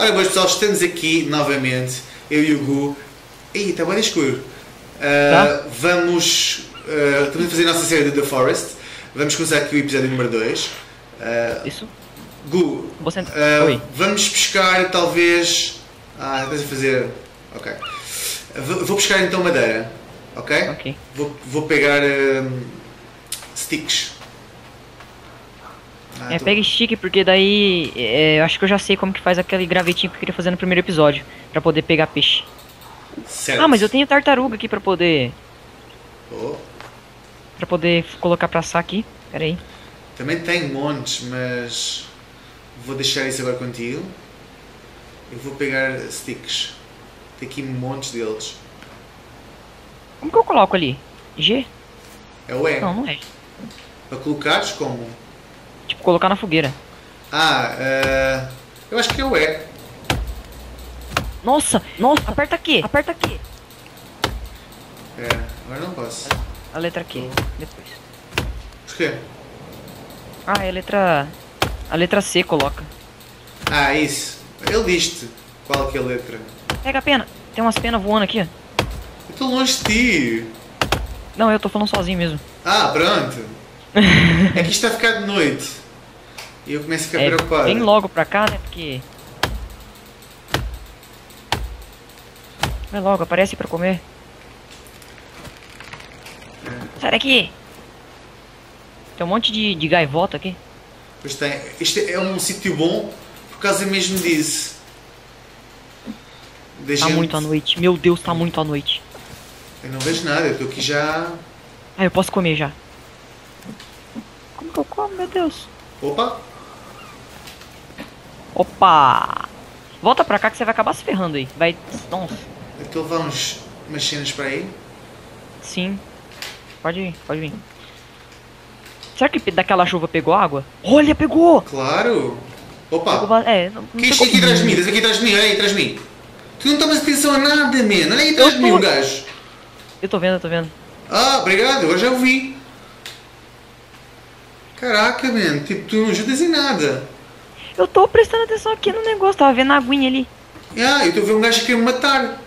Ora, boas pessoal, estamos aqui novamente, eu e o Gu. Ih, está bem escuro. Uh, Tá. Vamos. Uh, estamos a fazer a nossa série do The Forest. Vamos começar aqui o episódio número 2. Uh, Isso? Gu, Você... uh, vamos pescar talvez. Ah, estás a fazer. Ok. V- Vou pescar então madeira. Ok? Ok. Vou, vou pegar um, sticks. Ah, É, tô- pega stick, porque daí é, eu acho que eu já sei como que faz aquele gravetinho que eu queria fazer no primeiro episódio. Pra poder pegar peixe. Certo. Ah, mas eu tenho tartaruga aqui pra poder. Oh, Pra poder colocar pra assar aqui. Pera aí. também tenho montes, mas vou deixar isso agora contigo. Eu vou pegar sticks. Tem aqui montes deles. Como que eu coloco ali? G? É o E. Não, não é. Para colocares como? Tipo, colocar na fogueira. Ah, eh, eu acho que é o E. Nossa, nossa, aperta aqui, aperta aqui. Espera, agora não posso. A letra Q, depois. Porquê? Ah, é a letra. A letra C coloca. Ah, isso. Ele diz-te qual que é a letra. Pega a pena. Tem umas penas voando aqui. Eu estou longe de ti. Não, eu tô falando sozinho mesmo. Ah, pronto. é que está a ficar de noite. E eu começo a ficar É, preocupado. vem logo pra cá, né? Porque. Vai logo, aparece pra comer. Sai daqui! Tem um monte de, de gaivota aqui. Pois tem. Este é um sítio bom por causa mesmo disso. Da Tá gente- muito à noite. Meu Deus, tá muito à noite. Eu não vejo nada, eu estou aqui já. Ah, eu posso comer já. Como que eu como, meu Deus? Opa! Opa! Volta pra cá que você vai acabar se ferrando aí. Vai. Nossa. Eu estou a levar uns, umas cenas para aí. Sim. Pode vir, pode vir. Será que daquela chuva pegou água? Olha, pegou! Claro! Pegou Opa! ba- é, não, não Que é isto pegou- aqui atrás de mim? Aqui atrás de mim, olha aí atrás de mim. Tu não tomas atenção a nada, man. Olha aí atrás Eu de mim o gajo. Eu tô vendo, eu tô vendo. Ah, obrigado, agora já ouvi. Caraca, man, tipo, tu não ajudas em nada. Eu tô prestando atenção aqui no negócio, tava vendo a aguinha ali. Ah, eu a ver um gajo que me matar.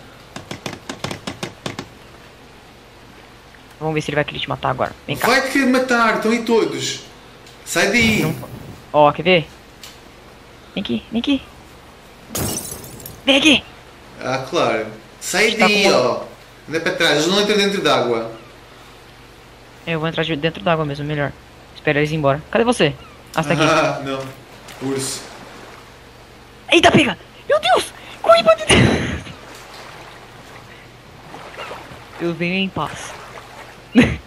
Vamos ver se ele vai querer te matar agora. Vem cá. Vai-te querer matar, estão aí todos. Sai daí. Ó, quer ver? Vem aqui, vem aqui. Vem aqui! Ah, claro. Sai Está daí, com ó. Anda para trás, eles não entram dentro d'água. Eu vou entrar de dentro d'água mesmo, melhor. Espera eles ir embora. Cadê você? Ah, você tá aqui. Ah, não. Urso. Eita, pega! Meu Deus! Corre, bandido! Eu venho em paz.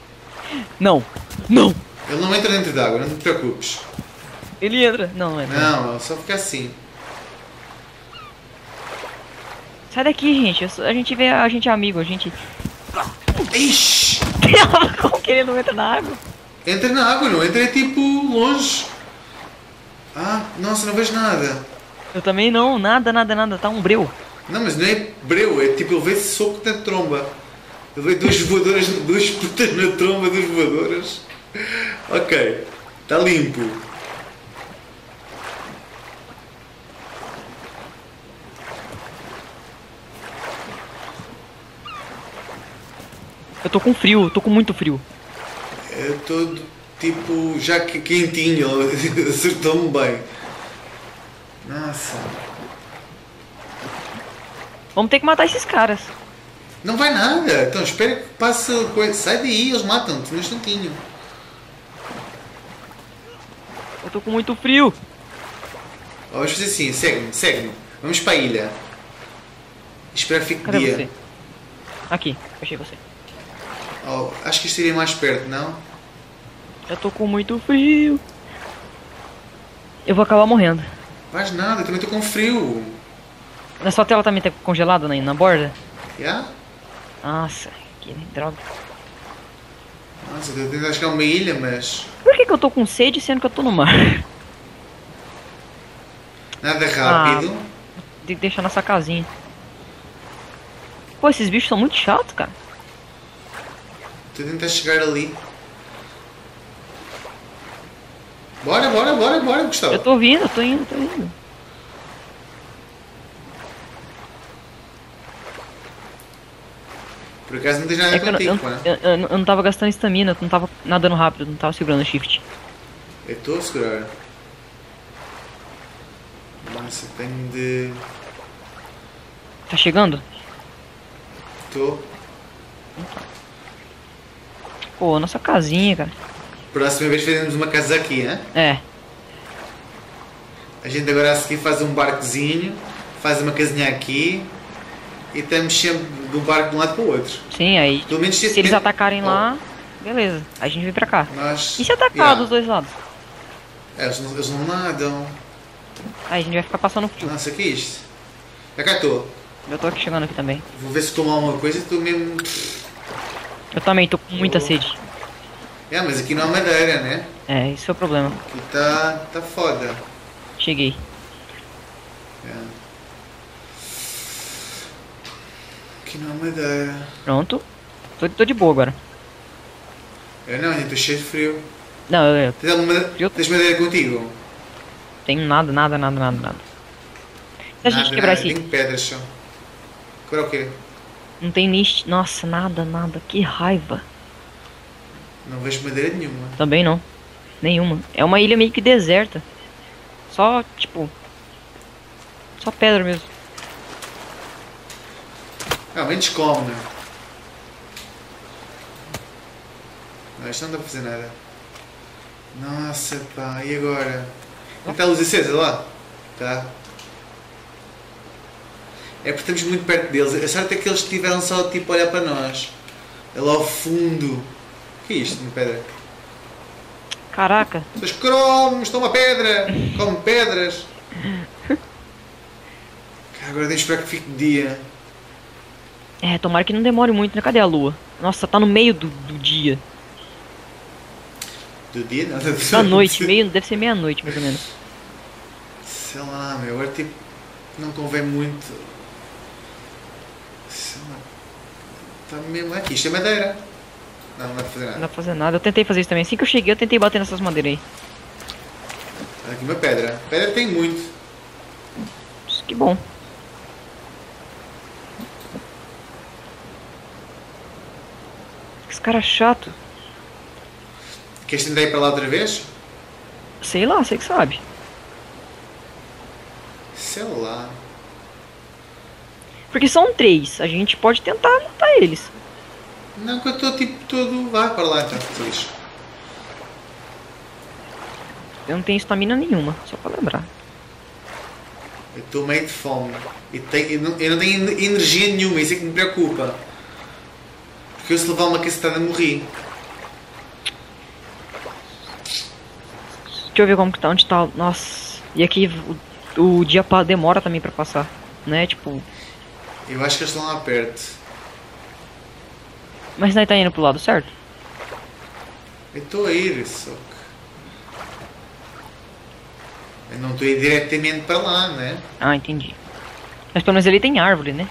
não! Não! Ele não entra dentro d'água, não te preocupes. Ele entra. Não, não entra. Não, só fica assim. Sai daqui, gente. Sou- A gente vê, a gente é amigo, a gente. Ixi! Como que ele não entra na água? Entra na água, não entra é tipo longe. Ah, nossa, não vejo nada. Eu também não, nada, nada, nada. Tá um breu. Não, mas não é breu, é tipo, ele veio soco na tromba. Ele veio duas voadoras, duas putas na tromba, duas voadoras. Ok, está limpo. Eu tô com frio, tô com muito frio. Todo tipo, já que quentinho, acertou-me bem. Nossa. Vamos ter que matar esses caras. Não vai nada, então espera que passe coisa. Sai daí, eles matam-te num instantinho. Eu tô com muito frio. Ó, Vamos fazer assim, segue-me, segue-me. Vamos para a ilha. Espera que fique Cadê dia. você? Aqui, achei você. Oh, acho que isto iria mais perto, não? Eu tô com muito frio. Eu vou acabar morrendo. Faz nada, eu também estou com frio. Na sua tela também tá congelada na, na borda? Já? Nossa, que droga. Nossa, eu tento chegar a uma ilha, mas Por que, que eu tô com sede sendo que eu tô no mar? nada rápido. Tem que deixar nessa casinha. Pô, esses bichos são muito chatos, cara. A tentar chegar ali. Bora, bora, bora, bora, Gustavo. Eu tô vindo, tô indo, tô indo. Por acaso não tem nada é com eu, tempo, né? Eu, eu, não tava gastando estamina, não tava nadando rápido, não tava segurando o shift. É eu tô segurando. Massa, tem de. Tá chegando? Tô. Pô, nossa casinha, cara. Próxima vez fazemos uma casa aqui, hein? É, A gente agora a seguir faz um barcozinho, faz uma casinha aqui e estamos sempre um barco de um lado para o outro. sim, aí. Pelo menos Se eles atacarem lá, beleza. A gente vem pra cá. Nós... E se atacar Yeah. dos dois lados? É, eles, não, eles não nadam. Aí a gente vai ficar passando frio. Nossa, que é isto? Já cá estou. Eu tô aqui chegando aqui também. Vou ver se tomar alguma coisa e estou mesmo. Eu também tô com muita Oh. sede. É, mas aqui não há madeira, né? É, esse é o problema. Aqui está tá foda. Cheguei. É. Aqui não há madeira. Pronto. Tô, tô de boa agora. Eu não, ainda estou cheio de frio. Não, eu, eu Tens, alguma... Eu- Tens madeira contigo? tenho nada, nada, nada, nada, nada. Se a gente quebrar nada, esse. Tenho pedras só. Agora o quê? Não tem list. Nossa, nada, nada. Que raiva. Não vejo madeira nenhuma. Também não. Nenhuma. É uma ilha meio que deserta. Só, tipo. Só pedra mesmo. Ah, ao menos come, né? Não, isto não dá para fazer nada. Nossa, pá, e agora? Está a luz acesa lá? Tá. É porque estamos muito perto deles. A sorte é que eles tiveram só tipo a olhar para nós. É lá ao fundo. Que é isto, uma pedra? Caraca. Seus cromos, toma pedra! Come pedras! Agora deixa esperar que fique de dia. É, tomara que não demore muito, né? Cadê a lua? Nossa, tá no meio do, do dia. Do dia? Não, Da noite, meio, deve ser meia-noite mais ou menos. Sei lá, meu, agora tipo, não convém muito. Sei lá. Está mesmo aqui. Isto é madeira. Não, não dá para fazer Não dá nada. pra fazer nada. Eu tentei fazer isso também. Assim que eu cheguei, eu tentei bater nessas madeiras aí. Aqui uma pedra. Pedra tem muito. Isso, Que bom. Esse cara é chato. Queres tentar ir para lá outra vez? Sei lá, sei que sabe. Sei lá. Porque são três. A gente pode tentar matar eles. Não, que eu estou tipo todo. Vai para lá então, feliz. Eu não tenho estamina nenhuma, só pra lembrar. Eu estou meio de fome. E tenho, eu, não, eu não tenho ener- energia nenhuma, isso é que me preocupa. Porque eu se levar uma cacetada morri. Deixa eu ver como que tá, onde tá. Nossa. E aqui o, o dia demora também pra passar. Né? Tipo. Eu acho que eles estão lá perto. Mas nós tá indo pro lado certo? Eu estou a ir, só que. Eu não estou a ir diretamente para lá, né? Ah, entendi. Mas pelo menos ali tem árvore, né?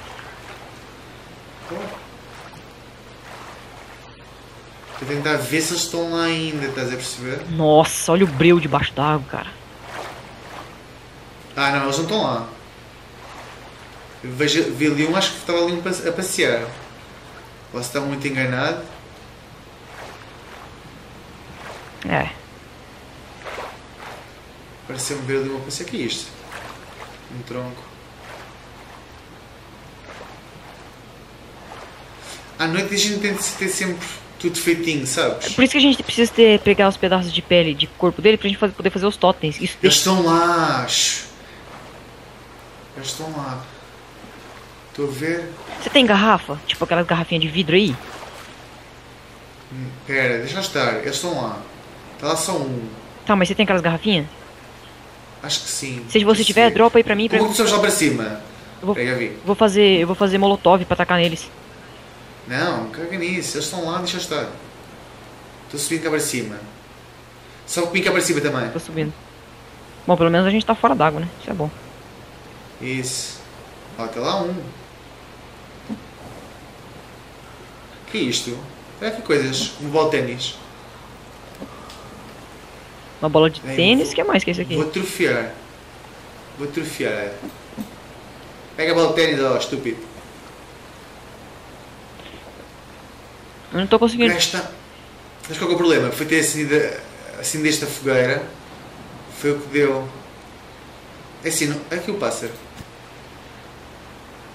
Estou a tentar ver se eles estão lá ainda, estás a perceber? Nossa, olha o breu debaixo d'água, cara. Ah, não, eles não estão lá. Eu vejo, vi ali um, acho que estava ali um a passear. Posso estar muito enganado. É. Pareceu-me ver ali uma passear. O que é isto? Um tronco. À noite a gente tem de ter sempre tudo feitinho, sabes? Por isso que a gente precisa ter, pegar os pedaços de pele de corpo dele pra gente fazer- poder fazer os totens. Isso Eles estão lá. Eles estão lá. A ver. Você tem garrafa? Tipo aquelas garrafinhas de vidro aí? Hum, Pera, deixa estar. Eles estão lá. Está lá só um. Tá, mas você tem aquelas garrafinhas? Acho que sim. Se você tiver, dropa aí pra mim. Pra... Como começamos lá para cima? Eu vou, Peraí, vou fazer. Eu vou fazer molotov pra atacar neles. Não, caga nisso. Eles estão lá, deixa estar. Estou subindo cá para cima. Só que cá para cima também. Tô subindo. Bom, pelo menos a gente tá fora d'água, né? Isso é bom. Isso. Ó, está lá um. Que é isto? Olha que coisas. Um bola de ténis. Uma bola de tênis, vou- o que mais que é isso aqui? Vou atrofiar. Vou atrofiar. Pega a bola de ténis, ó, estúpido. Eu não tô O conseguindo. está. Mas qual que é o problema? Foi ter acendido, acendido esta fogueira. Foi o que deu. É assim, não... aqui o pássaro.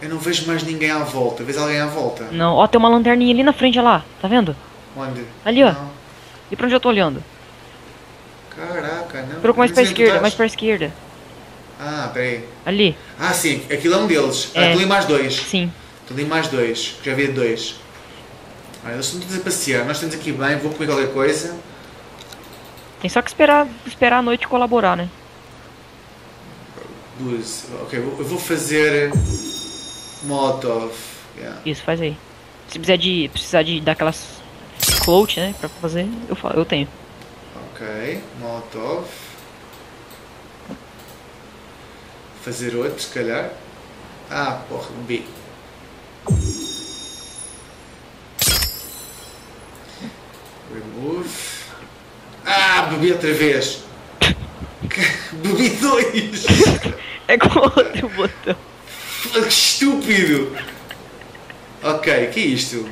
Eu não vejo mais ninguém à volta. Vês alguém à volta? Não, ó, tem uma lanterninha ali na frente, olha lá. Tá vendo? Onde? Ali, ó. Não. E pra onde eu tô olhando? Caraca, não. Procura mais pra tu esquerda, mais pra esquerda. Ah, peraí. Ali, Ah, sim, aquilo é um deles. Ah, É. estão ali mais dois. sim. Estão ali mais dois. Já havia dois. Olha, estão todos a passear. Nós estamos aqui bem, vou comer qualquer coisa. Tem só que esperar, esperar a noite colaborar, né? Duas. Ok, eu vou fazer. Molotov. Yeah. Isso, faz aí. Se precisar de, precisar de daquelas float, né, pra fazer, eu, eu tenho. Ok, Molotov. Fazer outro, se calhar. Ah, porra, bebi. Remove. Ah, bebi outra vez. bebi dois. É com outro botão. Que estúpido. Ok, que é isto?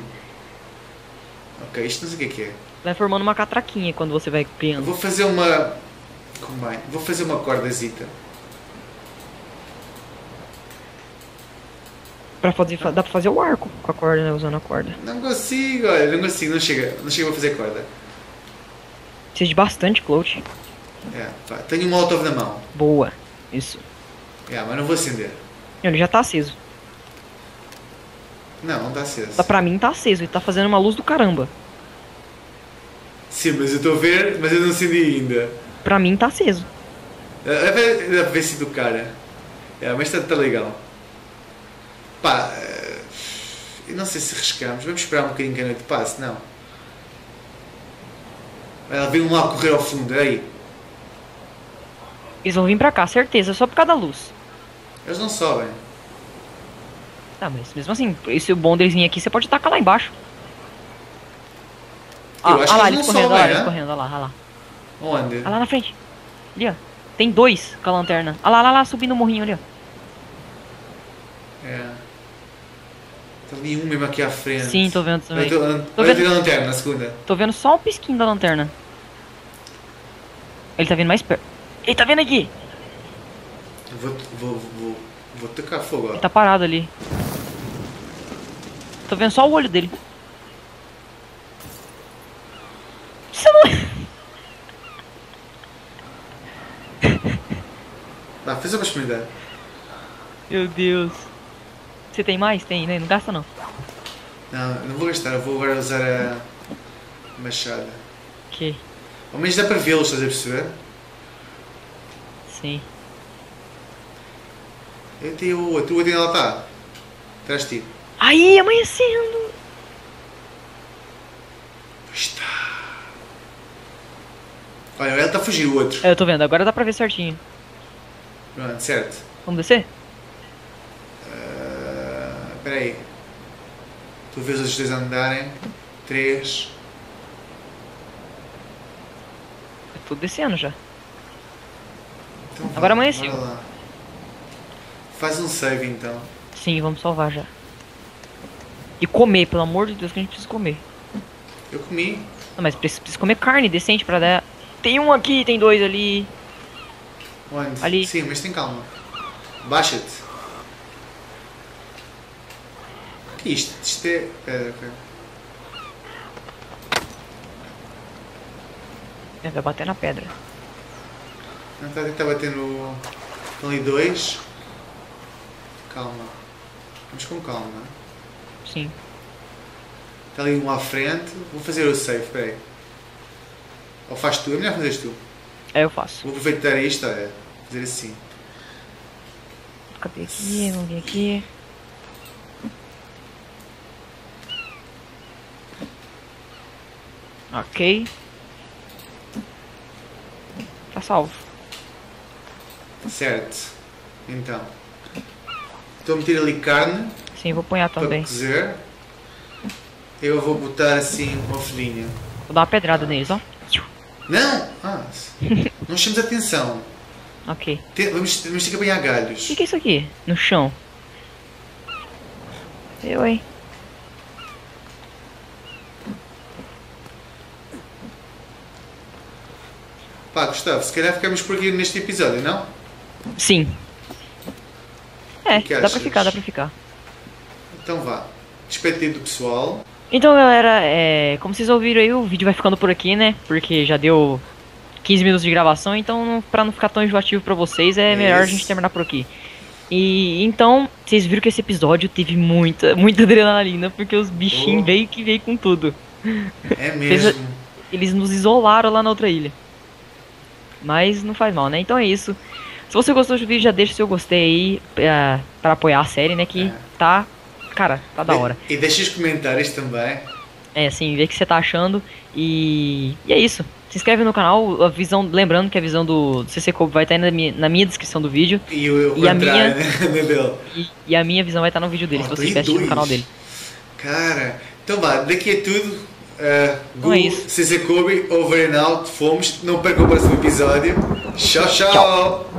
Ok, isto não sei o que é que é. Vai formando uma catraquinha quando você vai criando. vou fazer uma. Como bem? Vou fazer uma cordazita. Pra fazer, fa- dá pra fazer o arco com a corda, né, usando a corda. Não consigo, olha, não consigo, não chega, não chega a fazer corda. Precisa de bastante float. É, pá, tenho um molotov na mão. Boa. Isso. É, mas não vou acender. Ele já tá aceso. Não, não está aceso. Tá, pra mim tá aceso, ele tá fazendo uma luz do caramba. Sim, mas eu a ver, mas eu não acendi ainda. Pra mim tá aceso. É, é ver- Dá para ver se do cara. É, mas está, está legal. Pá, eu não sei se arriscamos. Vamos esperar um bocadinho que a noite passe, não. Ela veio lá correr ao fundo, aí. Eles vão vir pra cá, certeza, só por causa da luz. Eles não sobem. Tá, mas mesmo assim, esse bom deles vir aqui, você pode tacar lá embaixo. Ah, Eu acho ah que lá, eles eles correndo, olha lá, eles né? correndo, olha lá, olha lá. Onde? Olha lá na frente. Ali, ó. Tem dois com a lanterna. Olha lá, olha lá, subindo o morrinho ali, ó. É. Tá ali um mesmo aqui à frente. Sim, tô vendo também. Tô, Tô vendo. a lanterna na segunda. Tô vendo só o pisquinho da lanterna. Ele tá vindo mais perto. Ele tá vindo aqui. Vou, vou, vou, vou tacar fogo, ó. Ele tá parado ali. Tô vendo só o olho dele. Você não... Tá, fez a oportunidade. Meu Deus. Você tem mais? Tem, né? Não gasta não. Não, não vou gastar, eu vou agora usar a machada. Ok. Ao menos dá para vê-los, estás a perceber? Sim. Eu tenho o outro, o outro ainda lá está. Atrás de ti. Aí, amanhecendo. Pois está. Olha, ele está a fugir o outro. É, eu tô vendo. Agora dá pra ver certinho. Pronto, certo. Vamos descer? Espera aí. Tu vês os dois andarem. Três. Eu tô descendo já. Então Agora amanheceu. bora lá. Faz um save então. Sim, vamos salvar já. E comer, pelo amor de Deus, que a gente precisa comer. Eu comi. Não, mas precisa, precisa comer carne decente pra dar. Tem um aqui, tem dois ali. Onde? Ali. Sim, mas tem calma. Baixa-te. Que é isto? Isto é. Pera, pera. Vai bater na pedra. Não está a tentar bater no. Ali dois. Calma. Vamos com calma. Sim. Está ali um à frente. Vou fazer o save, espera aí. Ou faz tu? É melhor fazeres tu. É, eu faço. Vou aproveitar isto, olha. Fazer assim. Cadê aqui? Vamos vir aqui. Ok. Tá salvo. Certo. Então. Estou a meter ali carne. Sim, vou apanhar também. Para cozer. Eu vou botar assim uma folhinha. Vou dar uma pedrada neles, ó. Não! Ah, não chames atenção. Ok. Tem, vamos, vamos ter que apanhar galhos. O que, que, é isso aqui? No chão. Eu, hein? Pá, Gustavo, se calhar ficamos por aqui neste episódio, não? Sim. É, dá pra ficar, dá pra ficar. Então vá. Despedido do pessoal. Então, galera, é, como vocês ouviram aí, o vídeo vai ficando por aqui, né? Porque já deu 15 minutos de gravação, então não- pra não ficar tão enjoativo pra vocês, é melhor a Isso. gente terminar por aqui. E então, vocês viram que esse episódio teve muita, muita adrenalina, porque os bichinhos Oh. veio que veio com tudo. É a- mesmo. Eles nos isolaram lá na outra ilha. Mas não faz mal, né? Então é isso. Se você gostou do vídeo, já deixa seu gostei aí pra, pra apoiar a série, né? Que É. tá. Cara, tá da hora. E, e deixa os comentários também. É, assim, ver o que você tá achando. E, e é isso. Se inscreve no canal. A visão, lembrando que a visão do, CC Kobe vai estar aí na minha, na minha descrição do vídeo. E o, o E a contrário, né? E, e a minha visão vai estar no vídeo dele, Oh, se você estiver assistindo no canal dele. Cara, então vá, daqui é tudo. Uh, Então é isso. CC Kobe, over and out, fomos. Não percam o próximo episódio. Ciao ciao.